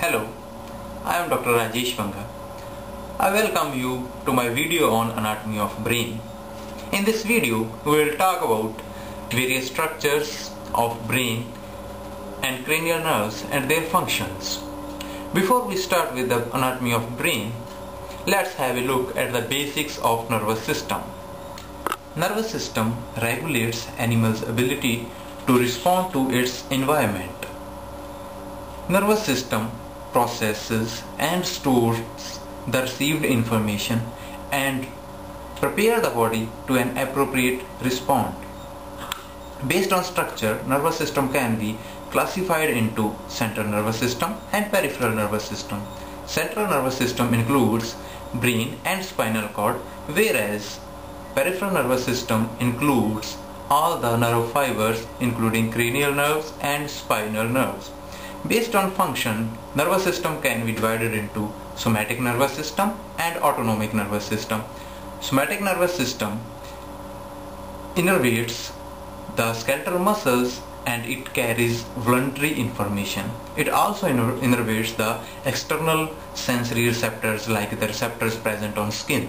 Hello, I am Dr. Rajesh Banga. I welcome you to my video on anatomy of brain. In this video, we will talk about various structures of brain and cranial nerves and their functions. Before we start with the anatomy of brain, let's have a look at the basics of nervous system. Nervous system regulates animal's ability to respond to its environment. Nervous system processes and stores the received information and prepare the body to an appropriate response. Based on structure, nervous system can be classified into central nervous system and peripheral nervous system. Central nervous system includes brain and spinal cord whereas peripheral nervous system includes all the nerve fibers including cranial nerves and spinal nerves. Based on function, nervous system can be divided into somatic nervous system and autonomic nervous system. Somatic nervous system innervates the skeletal muscles and it carries voluntary information. It also innervates the external sensory receptors like the receptors present on skin.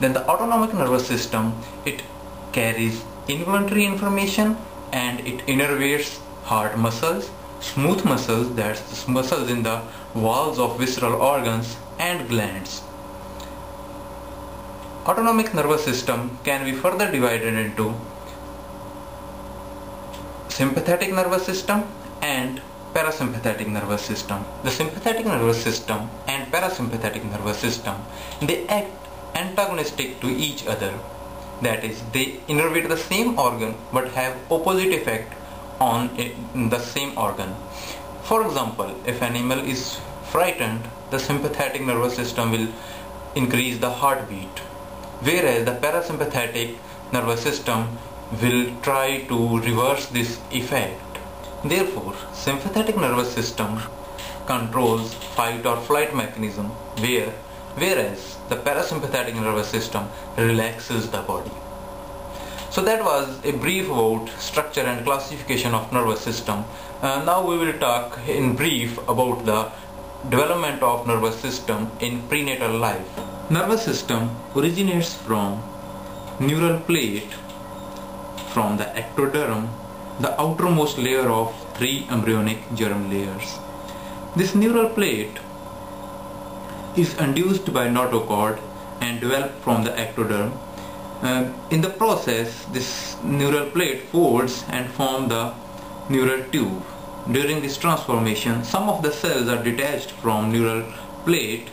Then the autonomic nervous system, it carries involuntary information and it innervates heart muscles smooth muscles that's muscles in the walls of visceral organs and glands. Autonomic nervous system can be further divided into sympathetic nervous system and parasympathetic nervous system. The sympathetic nervous system and parasympathetic nervous system they act antagonistic to each other. That is, they innervate the same organ but have opposite effect on the same organ. For example, if animal is frightened, the sympathetic nervous system will increase the heartbeat, whereas the parasympathetic nervous system will try to reverse this effect. Therefore, sympathetic nervous system controls fight or flight mechanism where whereas the parasympathetic nervous system relaxes the body. So that was a brief about structure and classification of nervous system. Uh, now we will talk in brief about the development of nervous system in prenatal life. Nervous system originates from neural plate from the ectoderm, the outermost layer of three embryonic germ layers. This neural plate is induced by notochord and developed from the ectoderm uh, in the process, this neural plate folds and form the neural tube. During this transformation, some of the cells are detached from neural plate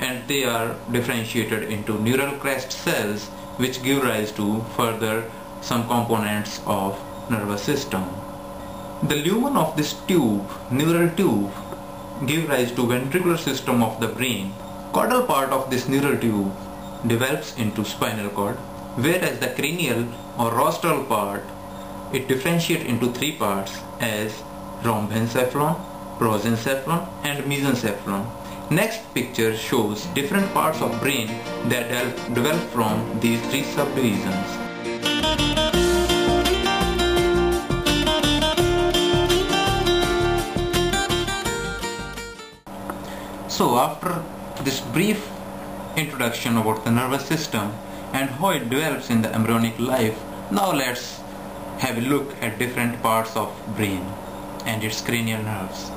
and they are differentiated into neural crest cells which give rise to further some components of nervous system. The lumen of this tube, neural tube, give rise to ventricular system of the brain. Caudal part of this neural tube develops into spinal cord whereas the cranial or rostral part it differentiates into three parts as rhombencephalon, prosencephalon and mesencephalon. Next picture shows different parts of brain that develop from these three subdivisions. So after this brief introduction about the nervous system, and how it develops in the embryonic life. Now let's have a look at different parts of brain and its cranial nerves.